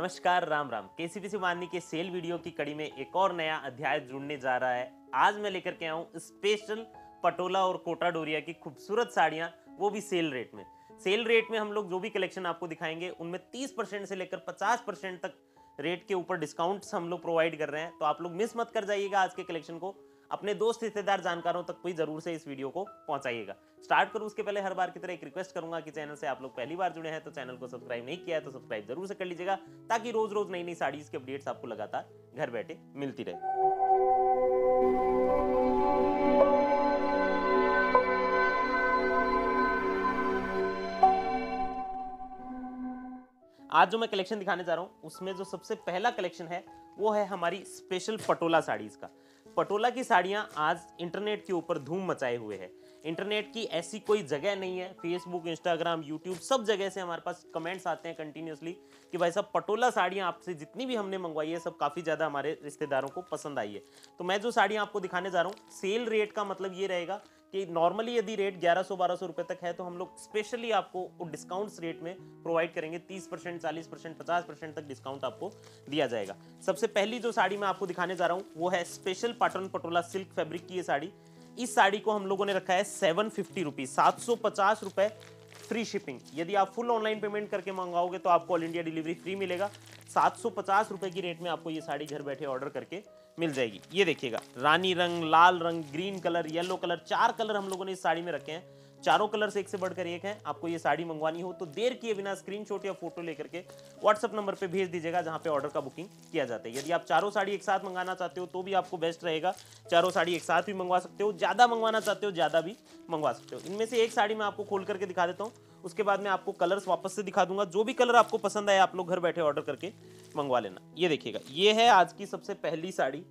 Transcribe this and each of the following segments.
नमस्कार, राम राम। केसीपीसी माननी के सेल वीडियो की कड़ी में एक और नया अध्याय जुड़ने जा रहा है। आज मैं लेकर के आऊँ स्पेशल पटोला और कोटा डोरिया की खूबसूरत साड़ियाँ, वो भी सेल रेट में। सेल रेट में हम लोग जो भी कलेक्शन आपको दिखाएँगे, उनमें 30 परसेंट से लेकर 50 परसेंट तक रेट के ऊपर डिस्काउंट्स हम लोग प्रोवाइड कर रहे हैं। तो आप लोग मिस मत कर जाइएगा आज के कलेक्शन को। अपने दोस्त, रिश्तेदार, जानकारों तक भी ज़रूर से इस वीडियो को पहुंचाइएगा। स्टार्ट करूँ उसके पहले हर बार की तरह एक रिक्वेस्ट करूँगा कि चैनल से आप लोग पहली बार जुड़े हैं तो चैनल को सब्सक्राइब नहीं किया है तो सब्सक्राइब ज़रूर से कर लीजिएगा, ताकि रोज रोज नई नई साड़ीज के अपडेट्स आपको लगातार घर बैठे मिलती रहे। आज जो मैं कलेक्शन दिखाने जा रहा हूँ, उसमें जो सबसे पहला कलेक्शन है, वो है हमारी स्पेशल पटोला साड़ीज का। पटोला की साड़ियाँ आज इंटरनेट के ऊपर धूम मचाए हुए हैं। इंटरनेट की ऐसी कोई जगह नहीं है। फेसबुक इंस्टाग्राम यूट्यूब सब जगह से हमारे पास कमेंट्स आते हैं कंटिन्यूसली कि भाई साहब, पटोला साड़ियाँ आपसे जितनी भी हमने मंगवाई है, सब काफ़ी ज़्यादा हमारे रिश्तेदारों को पसंद आई है। तो मैं जो साड़ियाँ आपको दिखाने जा रहा हूँ सेल रेट का मतलब ये रहेगा कि नॉर्मली यदि रेट 1100 1200 रुपए तक है तो हम लोग स्पेशली आपको डिस्काउंट्स रेट में प्रोवाइड करेंगे। 30 परसेंट, चालीस परसेंट, पचास परसेंट तक डिस्काउंट आपको दिया जाएगा। सबसे पहली जो साड़ी मैं आपको दिखाने जा रहा हूँ, वो है special Patan Patola silk fabric की ये साड़ी। इस साड़ी को हम लोगों ने रखा है सेवन फिफ्टी रुपीज़ सात सौ पचास रुपए फ्री शिपिंग यदि आप फुल ऑनलाइन पेमेंट करके मंगाओगे तो आपको ऑल इंडिया डिलीवरी फ्री मिलेगा। सात सौ पचास रुपए की रेट में आपको ये साड़ी घर बैठे ऑर्डर करके मिल जाएगी। ये देखिएगा, रानी रंग, लाल रंग ग्रीन कलर येलो कलर चार कलर हम लोगों ने इस साड़ी में रखे हैं। चारों कलर से एक से बढ़कर एक है। आपको ये साड़ी मंगवानी हो तो देर किए बिना स्क्रीनशॉट या फ़ोटो लेकर के व्हाट्सअप नंबर पे भेज दीजिएगा जहाँ पे ऑर्डर का बुकिंग किया जाता है। यदि आप चारों साड़ी एक साथ मंगाना चाहते हो तो भी आपको बेस्ट रहेगा। चारों साड़ी एक साथ भी मंगवा सकते हो, ज़्यादा मंगवाना चाहते हो, ज़्यादा भी मंगवा सकते हो। इनमें से एक साड़ी मैं आपको खोल करके दिखा देता हूँ। उसके बाद मैं आपको कलर्स वापस से दिखा दूँगा। जो भी कलर आपको पसंद आए आप लोग घर बैठे ऑर्डर करके मंगवा लेना। ये देखिएगा, ये है आज की सबसे पहली साड़ी।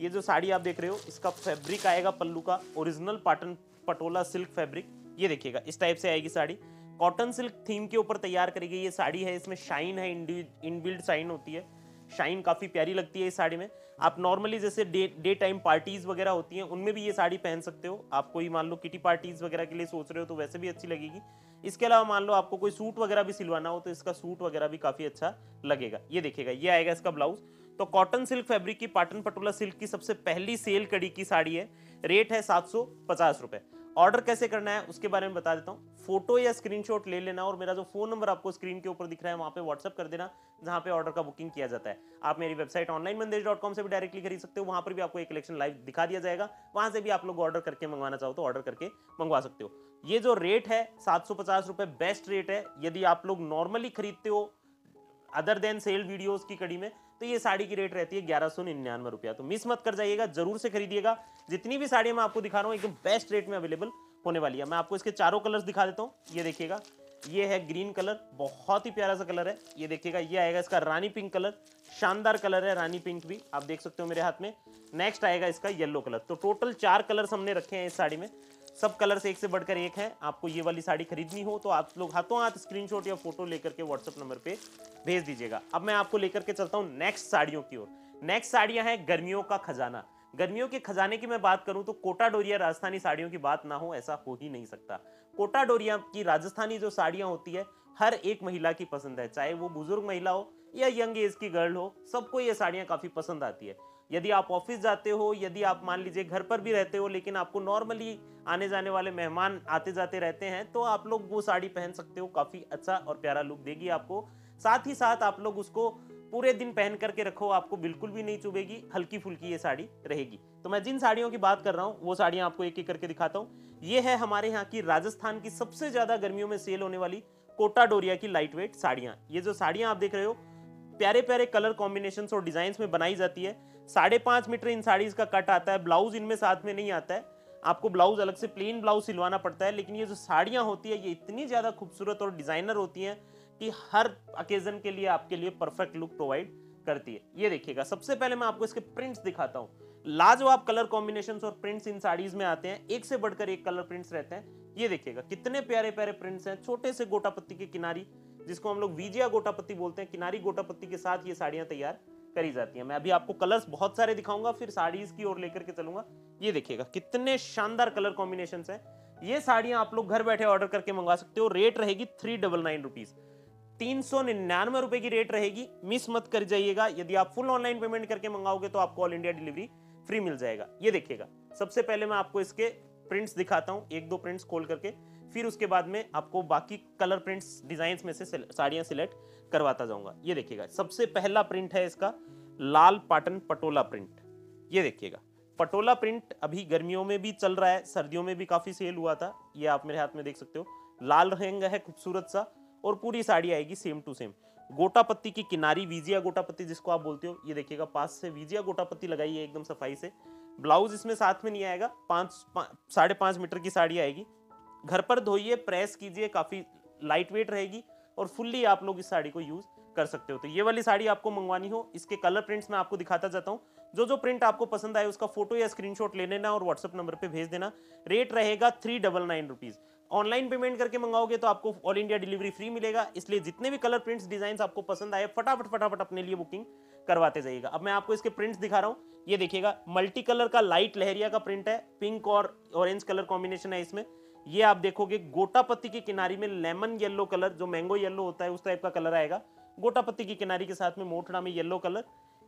ये जो साड़ी आप देख रहे हो, इसका फैब्रिक आएगा पल्लू का original Patan Patola silk fabric ये देखिएगा, इस टाइप से आएगी साड़ी। कॉटन सिल्क थीम के ऊपर तैयार करी गई ये साड़ी है। इसमें शाइन है इनबिल्ड शाइन होती है। शाइन काफ़ी प्यारी लगती है इस साड़ी में। आप नॉर्मली जैसे डे डे टाइम पार्टीज़ वगैरह होती हैं, उनमें भी ये साड़ी पहन सकते हो। आप कोई मान लो किटी पार्टीज़ वगैरह के लिए सोच रहे हो तो वैसे भी अच्छी लगेगी। इसके अलावा मान लो आपको कोई सूट वगैरह भी सिलवाना हो तो इसका सूट वगैरह भी काफ़ी अच्छा लगेगा। ये देखिएगा, ये आएगा इसका ब्लाउज। तो कॉटन सिल्क फैब्रिक की, पाटन पटोला सिल्क की सबसे पहली सेल कड़ी की साड़ी है। रेट है सात सौ पचास रुपए। ऑर्डर कैसे करना है, उसके बारे में बता देता हूँ। फ़ोटो या स्क्रीनशॉट ले लेना और मेरा जो फ़ोन नंबर आपको स्क्रीन के ऊपर दिख रहा है, वहाँ पे व्हाट्सअप कर देना, जहाँ पे ऑर्डर का बुकिंग किया जाता है। आप मेरी website online Mandir dot com से भी डायरेक्टली खरीद सकते हो, वहाँ पर भी आपको एक कलेक्शन लाइव दिखा दिया जाएगा। वहाँ से भी आप लोग ऑर्डर करके मंगवाना चाहो तो ऑर्डर करके मंगवा सकते हो। ये जो रेट है, सात सौ बेस्ट रेट है। यदि आप लोग नॉर्मली खरीदते हो अदर देन सेल वीडियोस की कड़ी में तो ये साड़ी की रेट रहती है ग्यारह सौ निन्यानवे रुपया। तो मिस मत कर जाइएगा, ज़रूर से खरीदिएगा। जितनी भी साड़ियाँ मैं आपको दिखा रहा हूँ, एकदम बेस्ट रेट में अवेलेबल होने वाली है। मैं आपको इसके चारों कलर्स दिखा देता हूँ। ये देखिएगा ये है ग्रीन कलर, बहुत ही प्यारा सा कलर है। ये देखिएगा, ये आएगा इसका रानी पिंक कलर, शानदार कलर है रानी पिंक भी, आप देख सकते हो मेरे हाथ में। नेक्स्ट आएगा इसका येलो कलर तो टोटल चार कलर्स हमने रखे हैं इस साड़ी में। सब कलर्स एक से बढ़कर एक है। आपको ये वाली साड़ी खरीदनी हो तो आप लोग हाथों हाथ स्क्रीनशॉट या फ़ोटो लेकर के व्हाट्सअप नंबर पे भेज दीजिएगा। अब मैं आपको लेकर के चलता हूँ नेक्स्ट साड़ियों की ओर। नेक्स्ट साड़ियाँ हैं गर्मियों का खजाना। गर्मियों के खजाने की मैं बात करूँ तो कोटा डोरिया राजस्थानी साड़ियों की बात ना हो, ऐसा हो ही नहीं सकता। कोटा डोरिया की राजस्थानी जो साड़ियाँ होती है, हर एक महिला की पसंद है, चाहे वो बुज़ुर्ग महिला हो या यंग एज की गर्ल हो, सबको ये साड़ियाँ काफ़ी पसंद आती है। यदि आप ऑफ़िस जाते हो, यदि आप मान लीजिए घर पर भी रहते हो, लेकिन आपको नॉर्मली आने जाने वाले मेहमान आते जाते रहते हैं तो आप लोग वो साड़ी पहन सकते हो, काफ़ी अच्छा और प्यारा लुक देगी आपको। साथ ही साथ आप लोग उसको पूरे दिन पहन करके रखो, आपको बिल्कुल भी नहीं चुभेगी हल्की फुल्की ये साड़ी रहेगी। तो मैं जिन साड़ियों की बात कर रहा हूँ, वो साड़ियाँ आपको एक एक करके दिखाता हूँ। ये है हमारे यहाँ की राजस्थान की सबसे ज़्यादा गर्मियों में सेल होने वाली कोटा डोरिया की लाइट वेट साड़ियाँ। ये जो साड़ियाँ आप देख रहे हो प्यारे प्यारे कलर कॉम्बिनेशन और डिज़ाइन में बनाई जाती है। साढ़े पाँच मीटर इन साड़ीज का कट आता है, ब्लाउज इनमें साथ में नहीं आता है। आपको ब्लाउज अलग से प्लेन ब्लाउज सिलवाना पड़ता है, लेकिन ये जो साड़ियाँ होती है, ये इतनी ज़्यादा खूबसूरत और डिज़ाइनर होती हैं कि हर ओकेजन के लिए आपके लिए परफेक्ट लुक प्रोवाइड करती है। ये देखिएगा, सबसे पहले मैं आपको इसके प्रिंट्स दिखाता हूँ। लाजवाब कलर कॉम्बिनेशन और प्रिंट्स इन साड़ीज में आते हैं, एक से बढ़कर एक कलर प्रिंट्स रहते हैं। ये देखिएगा, कितने प्यारे प्यारे प्रिंट्स हैं, छोटे से गोटापत्ती के किनारी, जिसको हम लोग विजया गोटापत्ती बोलते हैं, किनारी गोटापत्ती के साथ ये साड़ियाँ तैयार करी जाती हैं। मैं अभी आपको कलर्स बहुत सारे दिखाऊँगा, फिर साड़ीज की ओर लेकर के चलूँगा। ये देखिएगा, कितने शानदार कलर कॉम्बिनेशन हैं। ये साड़ियाँ आप लोग घर बैठे ऑर्डर करके मंगवा सकते हो रेट रहेगी थ्री डबल नाइन रुपीज़ तीन सौ निन्यानवे रुपए की रेट रहेगी। मिस मत कर जाइएगा। यदि आप फुल ऑनलाइन पेमेंट करके मंगाओगे तो आपको ऑल इंडिया डिलीवरी फ्री मिल जाएगा। ये देखिएगा। सबसे पहले मैं आपको इसके प्रिंट्स दिखाता हूँ। एक दो प्रिंट्स खोल करके। फिर उसके बाद में आपको बाकी कलर प्रिंट्स डिज़ाइन में से साड़ियाँ सिलेक्ट करवाता जाऊँगा। ये देखिएगा। सबसे पहला प्रिंट है इसका लाल पाटन पटोला प्रिंट ये देखिएगा। पटोला प्रिंट अभी गर्मियों में भी चल रहा है, सर्दियों में भी काफ़ी सेल हुआ था। ये आप मेरे हाथ में देख सकते हो। लाल रंग है, खूबसूरत सा। और पूरी साड़ी आएगी सेम टू सेम गोटा पत्ती की किनारी, वीजिया गोटा पत्ती जिसको आप बोलते हो, ये देखिएगा पास से वीजिया गोटा पत्ती लगाई है एकदम सफ़ाई से। ब्लाउज इसमें साथ में नहीं आएगा, पाँच साढ़े पाँच मीटर की साड़ी आएगी। घर पर धोइए, प्रेस कीजिए, काफ़ी लाइट वेट रहेगी और फुल्ली आप लोग इस साड़ी को यूज़ कर सकते हो। तो ये वाली साड़ी आपको मंगवानी हो, इसके कलर प्रिंट्स मैं आपको दिखाता जाता हूँ। जो जो प्रिंट आपको पसंद आए, उसका फ़ोटो या स्क्रीनशॉट ले लेना और व्हाट्सअप नंबर पे भेज देना। रेट रहेगा three double nine rupees online payment करके मंगाओगे तो आपको ऑल इंडिया डिलीवरी फ्री मिलेगा। इसलिए जितने भी कलर प्रिंट्स डिज़ाइन आपको पसंद आए, फटाफट फटाफट अपने लिए बुकिंग करवाते जाइएगा। अब मैं आपको इसके प्रिंट्स दिखा रहा हूँ। ये देखिएगा मल्टी कलर का लाइट लहरिया का प्रिंट है पिंक और ऑरेंज कलर कॉम्बिनेशन है इसमें। ये आप देखोगे गोटा पत्ती की किनारी में लेमन येलो कलर जो मैंगो येलो होता है, उस टाइप का कलर आएगा। गोटापत्ती की किनारी के साथ में मोटड़ा में येलो कलर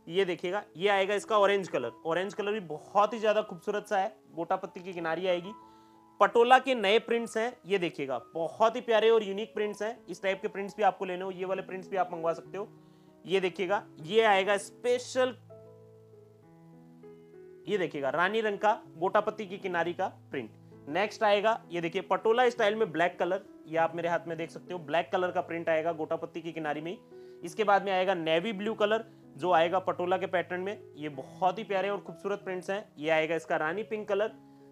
ये देखिएगा, ये आएगा इसका ऑरेंज कलर ऑरेंज कलर भी बहुत ही ज़्यादा खूबसूरत सा है। गोटापत्ती की किनारी आएगी। पटोला के नए प्रिंट्स हैं, ये देखिएगा। बहुत ही प्यारे और यूनिक प्रिंट्स हैं। इस टाइप के प्रिंट्स भी आपको लेने हो, ये वाले प्रिंट्स भी आप मंगवा सकते हो। ये देखिएगा, ये आएगा स्पेशल ये देखिएगा, रानी रंग का गोटापत्ती की किनारी का प्रिंट नेक्स्ट आएगा, ये देखिए, पटोला स्टाइल में ब्लैक कलर ये आप मेरे हाथ में देख सकते हो। ब्लैक कलर का प्रिंट आएगा गोटापत्ती की किनारी में इसके बाद में आएगा नेवी ब्लू कलर जो आएगा पटोला के पैटर्न में। ये बहुत ही प्यारे और खूबसूरत प्रिंट्स हैं। ये आएगा इसका रानी पिंक कलर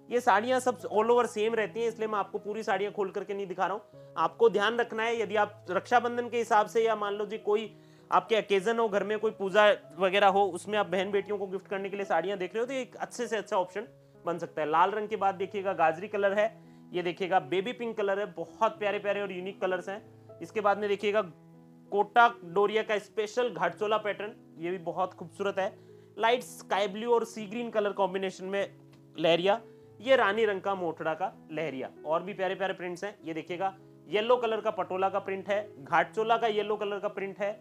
ये साड़ियाँ सब ऑल ओवर सेम रहती हैं, इसलिए मैं आपको पूरी साड़ियाँ खोल करके नहीं दिखा रहा हूँ। आपको ध्यान रखना है, यदि आप रक्षाबंधन के हिसाब से या मान लो जी कोई आपके अकेजन हो, घर में कोई पूजा वगैरह हो, उसमें आप बहन बेटियों को गिफ्ट करने के लिए साड़ियाँ देख रहे हो तो एक अच्छे से अच्छा ऑप्शन बन सकता है। लाल रंग के बाद देखिएगा गाजरी कलर है, ये देखिएगा बेबी पिंक कलर है, बहुत प्यारे प्यारे और यूनिक कलर्स हैं। इसके बाद में देखिएगा कोटा डोरिया का स्पेशल घाटचोला पैटर्न ये भी बहुत खूबसूरत है। लाइट स्काई ब्लू और सी ग्रीन कलर कॉम्बिनेशन में लहरिया ये रानी रंग का मोटड़ा का लहरिया। और भी प्यारे प्यारे प्रिंट्स हैं। ये देखिएगा येलो कलर का पटोला का प्रिंट है, घाटचोला का येलो कलर का प्रिंट है,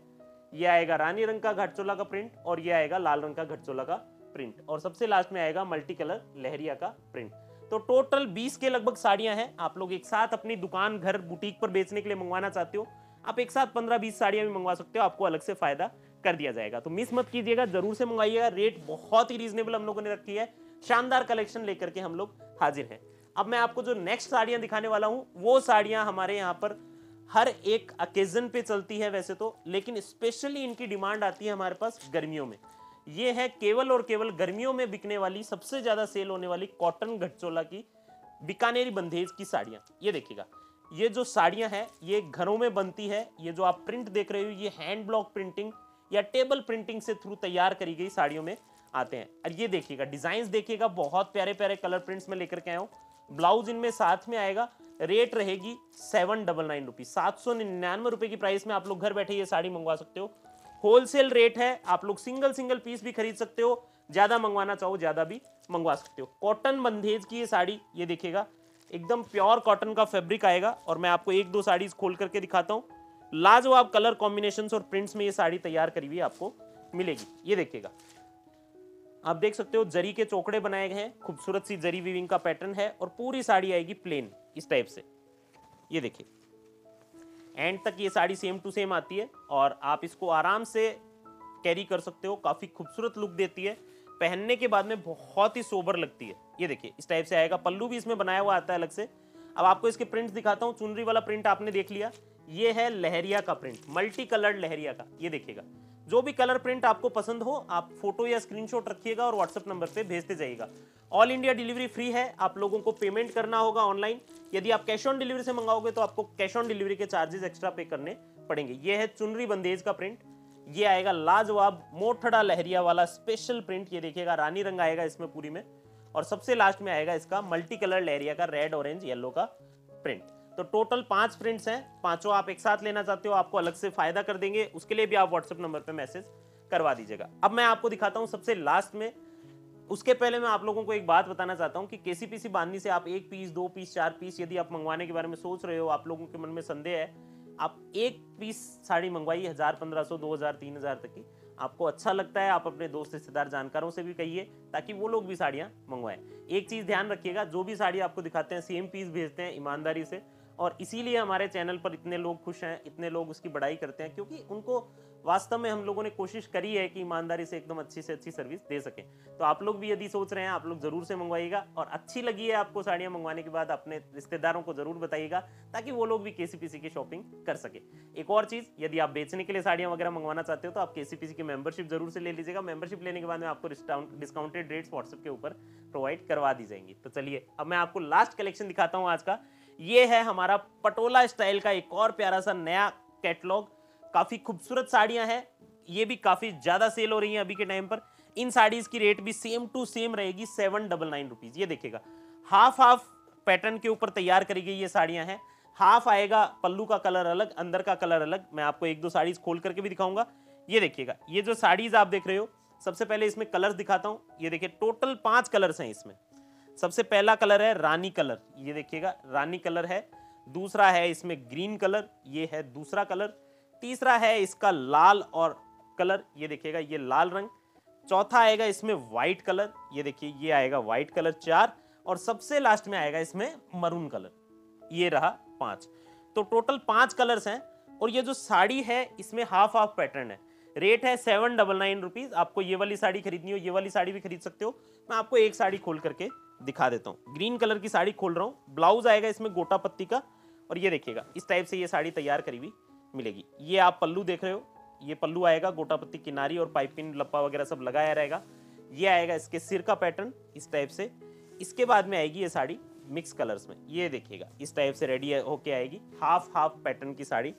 ये आएगा रानी रंग का घटचोला का प्रिंट और ये आएगा लाल रंग का घटचोला का प्रिंट और सबसे लास्ट में आएगा मल्टी कलर लहरिया का प्रिंट तो टोटल 20 के लगभग साड़ियाँ हैं। आप लोग एक साथ अपनी दुकान, घर बुटीक पर बेचने के लिए मंगवाना चाहते हो, आप एक साथ 15-20 साड़ियाँ भी मंगवा सकते हो। आपको अलग से फ़ायदा कर दिया जाएगा। तो मिस मत कीजिएगा, ज़रूर से मंगवाइएगा रेट बहुत ही रीजनेबल हम लोगों ने रखी है। शानदार कलेक्शन लेकर के हम लोग हाजिर हैं। अब मैं आपको जो नेक्स्ट साड़ियाँ दिखाने वाला हूँ, वो साड़ियाँ हमारे यहाँ पर हर एक अकेजन पे चलती है वैसे तो लेकिन स्पेशली इनकी डिमांड आती है हमारे पास गर्मियों में। ये है केवल और केवल गर्मियों में बिकने वाली सबसे ज़्यादा सेल होने वाली कॉटन घटचोला की बीकानेरी बंदेज की साड़ियाँ। ये देखिएगा, ये जो साड़ियाँ हैं, ये घरों में बनती है, ये जो आप प्रिंट देख रहे हो, ये हैंड ब्लॉक प्रिंटिंग या टेबल प्रिंटिंग से थ्रू तैयार करी गई साड़ियों में आते हैं। और ये देखिएगा डिज़ाइन देखिएगा, बहुत प्यारे प्यारे कलर प्रिंट्स में लेकर के आया ब्लाउज इनमें साथ में आएगा रेट रहेगी सेवन डबल नाइन रुपीज़ सात सौ निन्यानवे रुपए की प्राइस में आप लोग घर बैठे ये साड़ी मंगवा सकते हो। होलसेल रेट है, आप लोग सिंगल सिंगल पीस भी खरीद सकते हो, ज़्यादा मंगवाना चाहो, ज़्यादा भी मंगवा सकते हो। कॉटन बंधेज की ये साड़ी, ये देखिएगा, एकदम प्योर कॉटन का फैब्रिक आएगा और मैं आपको एक दो साड़ी खोल करके दिखाता हूँ। लाजवाब कलर कॉम्बिनेशन और प्रिंट्स में ये साड़ी तैयार करी हुई आपको मिलेगी। ये देखिएगा आप देख सकते हो जरी के चौकड़े बनाए गए हैं, खूबसूरत सी जरी वीविंग का पैटर्न है और पूरी साड़ी आएगी प्लेन इस टाइप से। ये देखिए। एंड तक ये साड़ी सेम टू सेम आती है और आप इसको आराम से कैरी कर सकते हो, काफ़ी खूबसूरत लुक देती है। पहनने के बाद में बहुत ही सोबर लगती है। ये देखिए, इस टाइप से आएगा। पल्लू भी इसमें बनाया हुआ आता है अलग से। अब आपको इसके प्रिंट्स दिखाता हूँ। चुनरी वाला प्रिंट आपने देख लिया। ये है लहरिया का प्रिंट मल्टी कलर्ड लहरिया का। ये देखिएगा। जो भी कलर प्रिंट आपको पसंद हो, आप फ़ोटो या स्क्रीनशॉट रखिएगा और व्हाट्सएप नंबर पे भेजते जाइएगा। ऑल इंडिया डिलीवरी फ्री है, आप लोगों को पेमेंट करना होगा ऑनलाइन यदि आप कैश ऑन डिलीवरी से मंगाओगे तो आपको कैश ऑन डिलीवरी के चार्जेस एक्स्ट्रा पे करने पड़ेंगे। ये है चुनरी बंदेज का प्रिंट ये आएगा लाजवाब मोठड़ा लहरिया वाला स्पेशल प्रिंट ये देखिएगा, रानी रंग आएगा इसमें पूरी में। और सबसे लास्ट में आएगा इसका मल्टी कलर लहरिया का रेड ऑरेंज येलो का प्रिंट तो टोटल पाँच प्रिंट्स हैं। पाँचों आप एक साथ लेना चाहते हो, आपको अलग से फ़ायदा कर देंगे। उसके लिए भी आप व्हाट्सएप नंबर पे मैसेज करवा दीजिएगा। अब मैं आपको दिखाता हूँ सबसे लास्ट में। उसके पहले मैं आप लोगों को एक बात बताना चाहता हूँ कि केसीपीसी बांधनी से आप एक पीस दो पीस चार पीस यदि आप मंगवाने के बारे में सोच रहे हो, आप लोगों के मन में संदेह है, आप एक पीस साड़ी मंगवाइए, हज़ार पंद्रह सौ, दो हज़ार, तीन हज़ार तक की। आपको अच्छा लगता है, आप अपने दोस्त, रिश्तेदार, जानकारों से भी कहिए, ताकि वो लोग भी साड़ियाँ मंगवाएँ। एक चीज़ ध्यान रखिएगा, जो भी साड़ी आपको दिखाते हैं सेम पीस भेजते हैं, ईमानदारी से और इसीलिए हमारे चैनल पर इतने लोग खुश हैं, इतने लोग उसकी बड़ाई करते हैं, क्योंकि उनको वास्तव में हम लोगों ने कोशिश करी है कि ईमानदारी से एकदम अच्छी से अच्छी सर्विस दे सके। तो आप लोग भी यदि सोच रहे हैं, आप लोग ज़रूर से मंगवाइएगा और अच्छी लगी है आपको साड़ियाँ मंगवाने के बाद, अपने रिश्तेदारों को ज़रूर बताइएगा ताकि वो लोग भी केसीपीसी की शॉपिंग कर सके। एक और चीज़, यदि आप बेचने के लिए साड़ियाँ वगैरह मंगवाना चाहते हो तो आप केसीपीसी की मेंबरशिप ज़रूर से ले लीजिएगा। मेंबरशिप लेने के बाद में आपको डिस्काउंटेड रेट्स व्हाट्सएप के ऊपर प्रोवाइड करवा दी जाएँगी। तो चलिए, अब मैं आपको लास्ट कलेक्शन दिखाता हूँ आज का। ये है हमारा पटोला स्टाइल का एक और प्यारा सा नया कैटलॉग। काफ़ी खूबसूरत साड़ियाँ हैं। ये भी काफ़ी ज़्यादा सेल हो रही हैं अभी के टाइम पर। इन साड़ीज की रेट भी सेम टू सेम रहेगी सेवन डबल नाइन रुपीज़ ये देखिएगा। हाफ़ हाफ़ पैटर्न के ऊपर तैयार करी गई ये साड़ियाँ हैं। हाफ़ आएगा, पल्लू का कलर अलग, अंदर का कलर अलग। मैं आपको एक दो साड़ीज खोल करके भी दिखाऊँगा। ये देखिएगा। ये जो साड़ीज आप देख रहे हो, सबसे पहले इसमें कलर्स दिखाता हूँ। ये देखिए टोटल पाँच कलर्स हैं इसमें। सबसे पहला कलर है रानी कलर। ये देखिएगा, रानी कलर है। दूसरा है इसमें ग्रीन कलर, ये है दूसरा कलर। तीसरा है इसका लाल और कलर, ये देखिएगा, ये लाल रंग। चौथा आएगा इसमें व्हाइट कलर, ये देखिए, ये आएगा व्हाइट कलर चार। और सबसे लास्ट में आएगा इसमें मरून कलर, ये रहा पाँच। तो टोटल पाँच कलर्स हैं और ये जो साड़ी है, इसमें हाफ़ हाफ़ पैटर्न है। रेट है सेवन डबल नाइन रुपीज़ आपको ये वाली साड़ी खरीदनी हो, ये वाली साड़ी भी खरीद सकते हो। मैं आपको एक साड़ी खोल करके दिखा देता हूँ। ग्रीन कलर की साड़ी खोल रहा हूँ। ब्लाउज आएगा इसमें गोटा पत्ती का। और ये देखिएगा, इस टाइप से ये साड़ी तैयार करी हुई मिलेगी। ये आप पल्लू देख रहे हो। ये पल्लू आएगा गोटा पत्ती किनारी और पाइपिंग लप्पा वगैरह सब लगाया रहेगा। ये आएगा इसके सिर का पैटर्न इस टाइप से। इसके बाद में आएगी ये साड़ी मिक्स कलर्स में। ये देखिएगा, इस टाइप से रेडी होके आएगी। हाफ़ हाफ़ पैटर्न की साड़ी।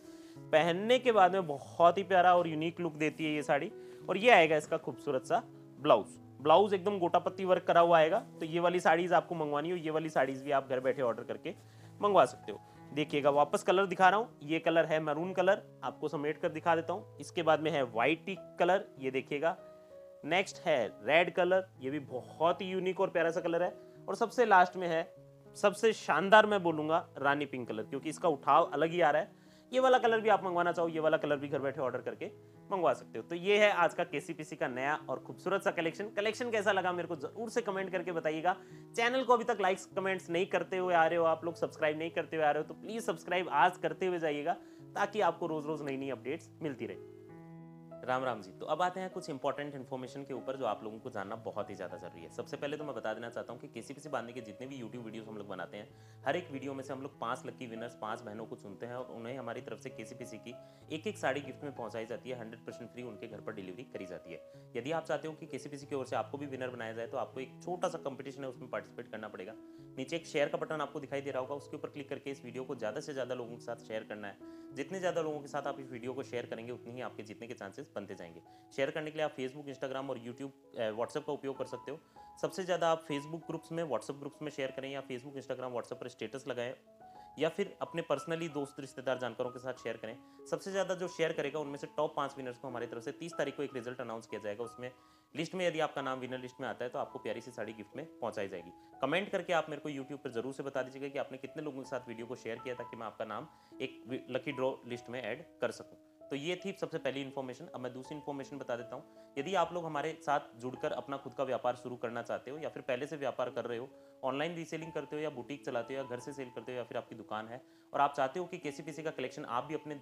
पहनने के बाद में बहुत ही प्यारा और यूनिक लुक देती है ये साड़ी। और ये आएगा इसका खूबसूरत सा ब्लाउज। ब्लाउज एकदम गोटापत्ती वर्क करा हुआ आएगा तो ये वाली साड़ीज आपको मंगवानी हो, ये वाली साड़ीज भी आप घर बैठे ऑर्डर करके मंगवा सकते हो। देखिएगा, वापस कलर दिखा रहा हूँ। ये कलर है मरून कलर आपको समेट कर दिखा देता हूँ। इसके बाद में है व्हाइट टी कलर ये देखिएगा। नेक्स्ट है रेड कलर ये भी बहुत ही यूनिक और प्यारा सा कलर है। और सबसे लास्ट में है, सबसे शानदार मैं बोलूँगा रानी पिंक कलर क्योंकि इसका उठाव अलग ही आ रहा है। ये वाला कलर भी आप मंगवाना चाहो, ये वाला कलर भी घर बैठे ऑर्डर करके मंगवा सकते हो। तो ये है आज का केसीपीसी का नया और खूबसूरत सा कलेक्शन कलेक्शन कैसा लगा मेरे को ज़रूर से कमेंट करके बताइएगा। चैनल को अभी तक लाइक्स कमेंट्स नहीं करते हुए आ रहे हो आप लोग सब्सक्राइब नहीं करते हुए आ रहे हो तो प्लीज़ सब्सक्राइब आज करते हुए जाइएगा, ताकि आपको रोज रोज नई नई अपडेट्स मिलती रहे। राम राम जी तो अब आते हैं कुछ इंपॉर्टेंट इन्फॉर्मेशन के ऊपर जो आप लोगों को जानना बहुत ही ज़्यादा ज़रूरी है। सबसे पहले तो मैं बता देना चाहता हूँ कि किसी किसी बांधने के जितने भी यूट्यूब वीडियोस हम लोग बनाते हैं, हर एक वीडियो में से हम लोग पाँच लक्की विनर्स पाँच बहनों को चुनते हैं और उन्हें हमारी तरफ़ से किसी की एक एक साड़ी गिफ्ट में पहुंचाई जाती है हंड्रेड परसेंट फ्री उनके घर पर डिलीवरी करी जाती है। यदि आप चाहते हो कि किसी किसी की ओर से आपको भी विनर बनाया जाए तो आपको एक छोटा सा कंपटीशन है, उसमें पार्टिसिपेट करना पड़ेगा। नीचे एक शेयर का बटन आपको दिखाई दे रहा होगा, उसके ऊपर क्लिक करके इस वीडियो को ज़्यादा से ज़्यादा लोगों के साथ शेयर करना है। जितने ज़्यादा लोगों के साथ आप इस वीडियो को शेयर करेंगे, उतनी ही आपके जीतने के चांसेस बनते जाएँगे। शेयर करने के लिए आप फेसबुक इंस्टाग्राम और यूट्यूब व्हाट्सएप का उपयोग कर सकते हो। सबसे ज़्यादा आप फेसबुक ग्रुप्स में व्हाट्सएप ग्रुप्स में शेयर करें या फेसबुक इंस्टाग्राम व्हाट्सएप पर स्टेटस लगाएँ या फिर अपने पर्सनली दोस्त, रिश्तेदार, जानकारों के साथ शेयर करें। सबसे ज़्यादा जो शेयर करेगा, उनमें से टॉप पाँच विनर्स को हमारी तरफ़ से तीस तारीख को एक रिज़ल्ट अनाउंस किया जाएगा। उसमें लिस्ट में यदि आपका नाम विनर लिस्ट में आता है तो आपको प्यारी सी साड़ी गिफ्ट में पहुंचाई जाएगी। कमेंट करके आप मेरे को यूट्यूब पर ज़रूर से बता दीजिएगा कि आपने कितने लोगों के साथ वीडियो को शेयर किया, ताकि मैं आपका नाम एक लकी ड्रॉ लिस्ट में ऐड कर सकूँ। तो ये थी सबसे पहली इन्फॉर्मेशन अब मैं दूसरी इन्फॉर्मेशन बता देता हूँ। यदि आप लोग हमारे साथ जुड़कर अपना खुद का व्यापार शुरू करना चाहते हो या फिर पहले से व्यापार कर रहे हो ऑनलाइन रीसेलिंग करते हो या बुटीक चलाते हो या घर से सेल करते हो या फिर आपकी दुकान है और आप चाहते हो कि किसी का कलेक्शन आप भी अपने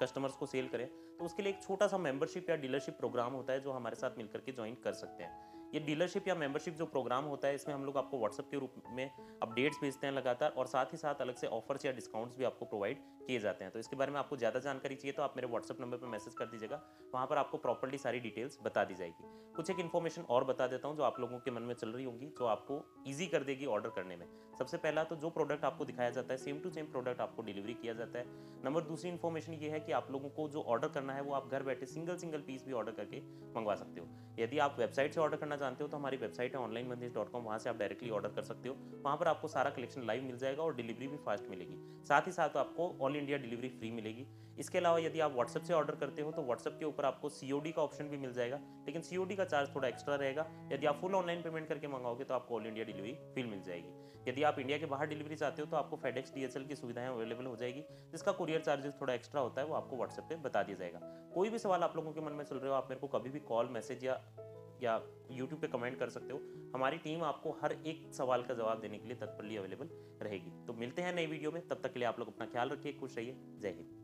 कस्टमर्स को सेल करें तो उसके लिए एक छोटा सा मेंबरशिप या डीलरशिप प्रोग्राम होता है जो हमारे साथ मिलकर के ज्वाइन कर सकते हैं। ये डीलरशिप या मेंबरशिप जो प्रोग्राम होता है, इसमें हम लोग आपको व्हाट्सअप के रूप में अपडेट्स भेजते हैं लगातार और साथ ही साथ अलग से ऑफर्स या डिस्काउंट्स भी आपको प्रोवाइड किए जाते हैं। तो इसके बारे में आपको ज़्यादा जानकारी चाहिए तो आप मेरे व्हाट्सअप नंबर पर मैसेज कर दीजिएगा। वहाँ पर आपको प्रॉपरली सारी डिटेल्स बता दी जाएगी। कुछ एक इन्फॉर्मेशन और बता देता हूँ जो आप लोगों के मन में चल रही होंगी, जो आपको ईजी कर देगी ऑर्डर करने में। सबसे पहला तो जो प्रोडक्ट आपको दिखाया जाता है सेम टू सेम प्रोडक्ट आपको डिलीवरी किया जाता है। नंबर दूसरी इन्फॉर्मेशन ये है कि आप लोगों को जो ऑर्डर करना है, वो आप घर बैठे सिंगल सिंगल पीस भी ऑर्डर करके मंगवा सकते हो। यदि आप वेबसाइट से ऑर्डर करना चाहते हो तो हमारी वेबसाइट है ऑनलाइन मंदिर डॉट कॉम वहाँ से आप डायरेक्टली ऑर्डर कर सकते हो। वहाँ पर आपको सारा कलेक्शन लाइव मिल जाएगा और डिलीवरी भी फास्ट मिलेगी। साथ ही साथ आपको ऑल इंडिया डिलीवरी फ्री मिलेगी। इसके अलावा यदि आप व्हाट्सएप से ऑर्डर करते हो तो व्हाट्सएप के ऊपर आपको सीओडी का ऑप्शन भी मिल जाएगा। लेकिन सीओडी का चार्ज थोड़ा एक्स्ट्रा रहेगा। यदि आप फुल ऑनलाइन पेमेंट करके मंगाओगे तो आपको ऑल इंडिया डिलीवरी फ्री मिल जाएगी। यदि आप इंडिया के बाहर डिलीवरी चाहते हो तो आपको फेडेक्स डीएचएल की सुविधाएँ अवेलेबल हो जाएगी, जिसका कुरियर चार्जेस थोड़ा एक्स्ट्रा होता है, वो आपको व्हाट्सएप पे बता दिया जाएगा। कोई भी सवाल आप लोगों के मन में चल रहे हो, आप मेरे को कभी भी कॉल मैसेज या या यूट्यूब पे कमेंट कर सकते हो। हमारी टीम आपको हर एक सवाल का जवाब देने के लिए तत्परली अवेलेबल रहेगी। तो मिलते हैं नई वीडियो में। तब तक के लिए आप लोग अपना ख्याल रखिए, खुश रहिए। जय हिंद।